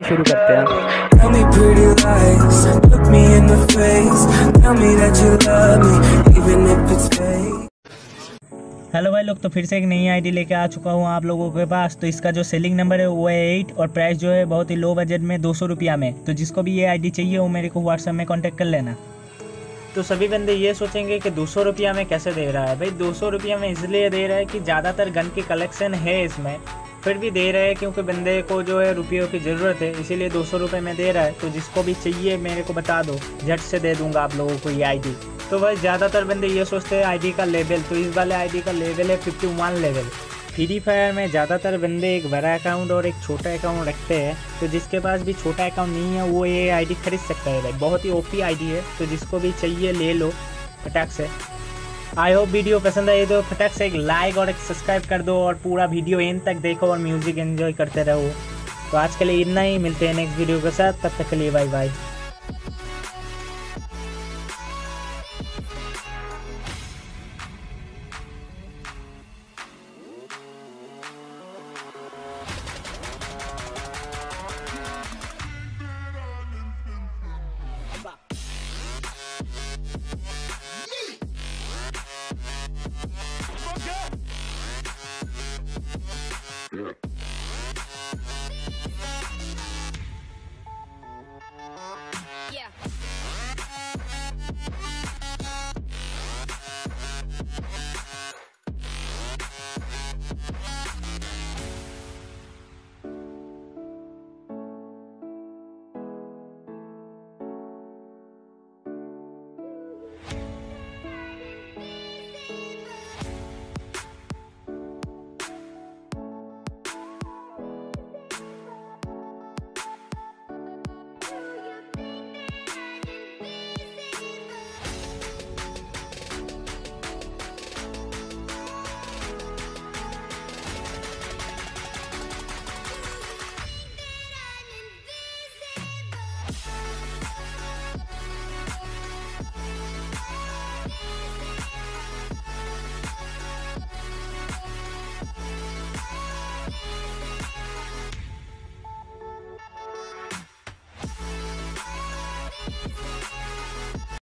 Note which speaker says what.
Speaker 1: शुरू करते हैं
Speaker 2: Tell me pretty lies, look me in the face. Tell me that you love me, even if it's fake.
Speaker 3: Hello भाई लोग तो फिर से एक नई आईडी लेके आ चुका हूँ आप लोगों के पास तो इसका जो सेलिंग नंबर है वो है एट और प्राइस जो है बहुत ही लो बजट में दो सौ रुपया में तो जिसको भी ये आईडी चाहिए वो मेरे को व्हाट्सएप में कांटेक्ट कर लेना तो सभी बंदे ये सोचेंगे कि दो सौ रुपया में कैसे दे रहा है? भाई, दो सौ रुपया में इसलिए दे रहा है कि ज़्यादातर गन की कलेक्शन है इसमें, फिर भी दे रहे हैं क्योंकि बंदे को जो है रुपयों की ज़रूरत है, इसीलिए दो सौ रुपये में दे रहा है। तो जिसको भी चाहिए, मेरे को बता दो। झट से दे दूँगा आप लोगों को ये आईडी तो भाई, ज़्यादातर बंदे ये सोचते हैं आईडी का लेवल तो इस वाले आईडी का लेवल है fifty one level Free Fire में ज़्यादातर बंदे एक बड़ा अकाउंट और एक छोटा अकाउंट रखते हैं तो जिसके पास भी छोटा अकाउंट नहीं है, वो ये आईडी खरीद सकता है। भाई बहुत ही ओपी आईडी है तो जिसको भी चाहिए ले लो, फटाक से। आई होप वीडियो पसंद आई तो फटाक से एक लाइक और एक सब्सक्राइब कर दो और पूरा वीडियो एंड तक देखो और म्यूज़िक एंजॉय करते रहो। तो आज के लिए इतना ही, मिलते हैं नेक्स्ट वीडियो के साथ, तब तक के लिए बाय बाय